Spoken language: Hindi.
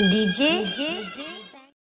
डीजे